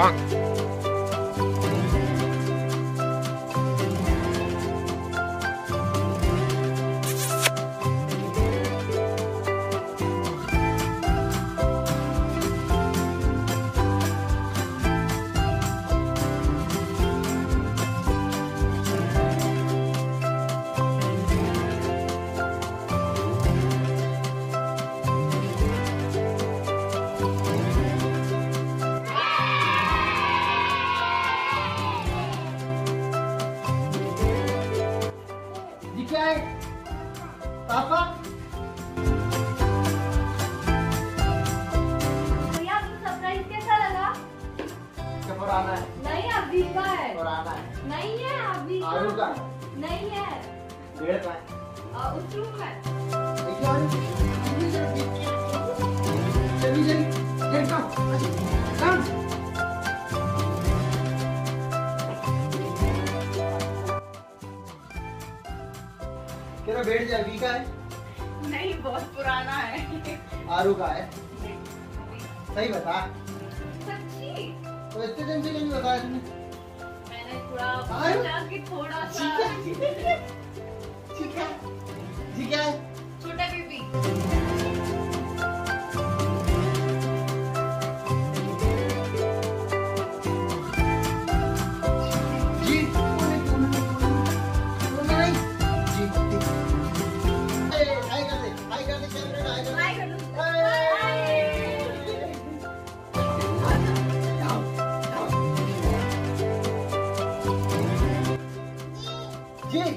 Funk. पुराना है। नहीं अभी का है। पुराना है। नहीं है अभी आलू का। नहीं है। पेड़ का है। उस रूम चलिए चलिए come. तेरा बेड जल्दी का है? नहीं बहुत पुराना है। आरू का है। सही बता। तो इतने दिन से नहीं बताया तुमने। मैंने थोड़ा? कि थोड़ा सा ठीक है। ठीक है। छोटा बेबी। Get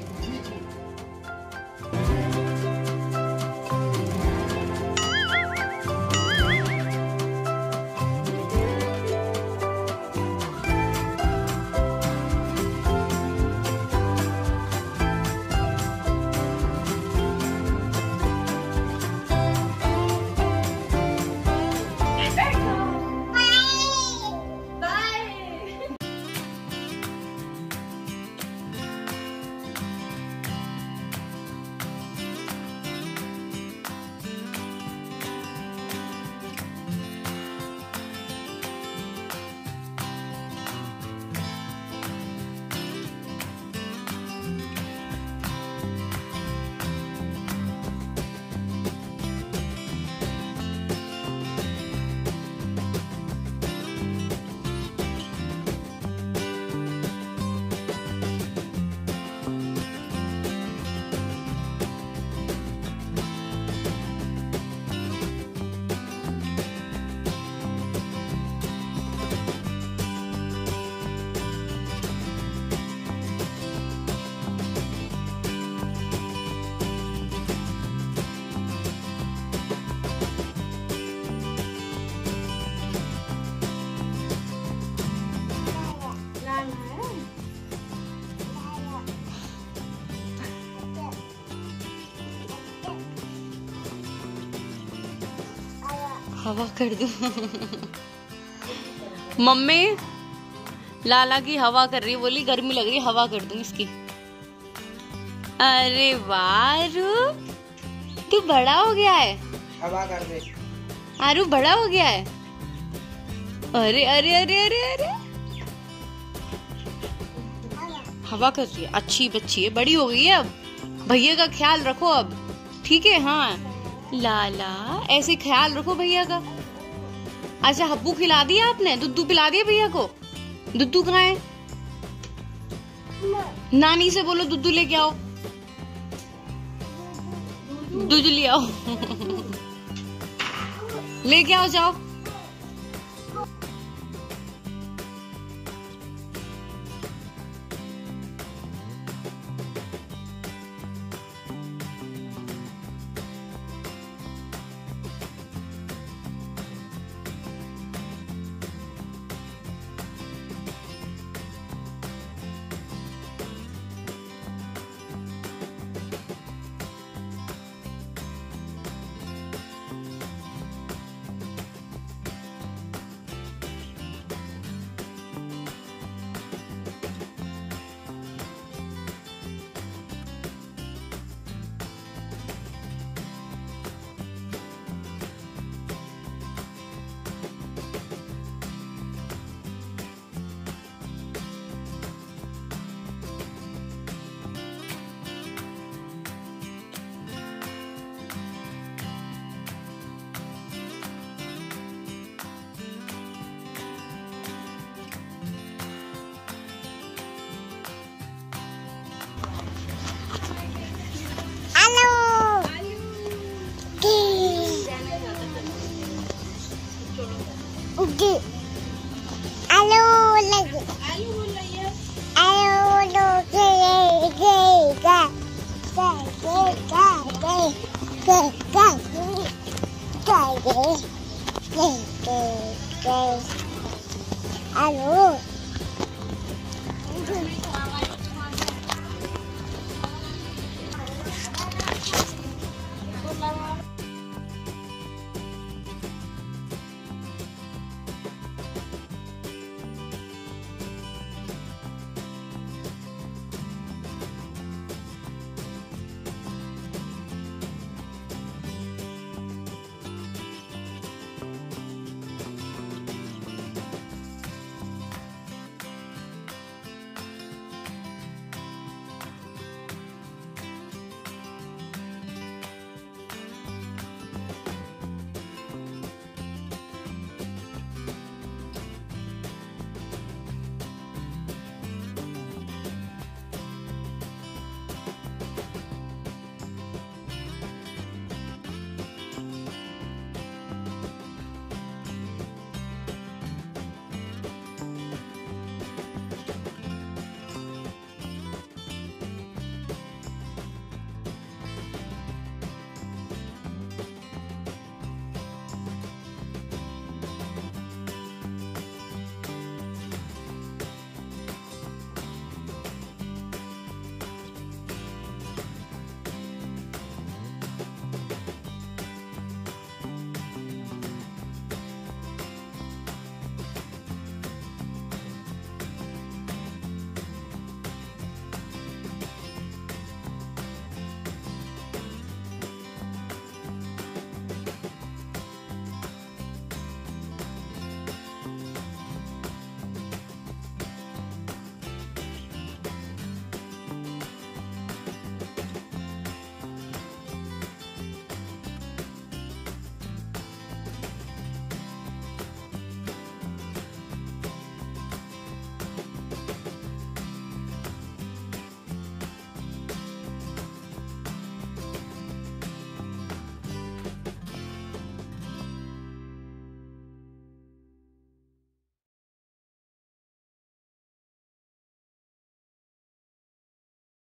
हवा कर दू। मम्मी लाला की हवा कर रही बोली गर्मी लग रही हवा कर दूँ इसकी। अरे वाह तू बड़ा हो गया है। हवा कर दे। आरू बड़ा हो गया है। अरे अरे अरे अरे अरे। हवा कर रही है अच्छी बच्ची है बड़ी हो गई है अब। भैया का ख्याल रखो अब। ठीक है हाँ। लाला, ऐसे ख्याल रखो भैया का। अच्छा हब्बू खिला दिया आपने? दुद्धू पिला दिया भैया को? दुद्धू कहा है? नानी से बोलो दुद्धू लेके आओ। दूध ले आओ। लेके आओ, जाओ। lagi. Alu lagi. Alu lagi. Alu lagi. Alu lagi. Alu lagi. Alu lagi.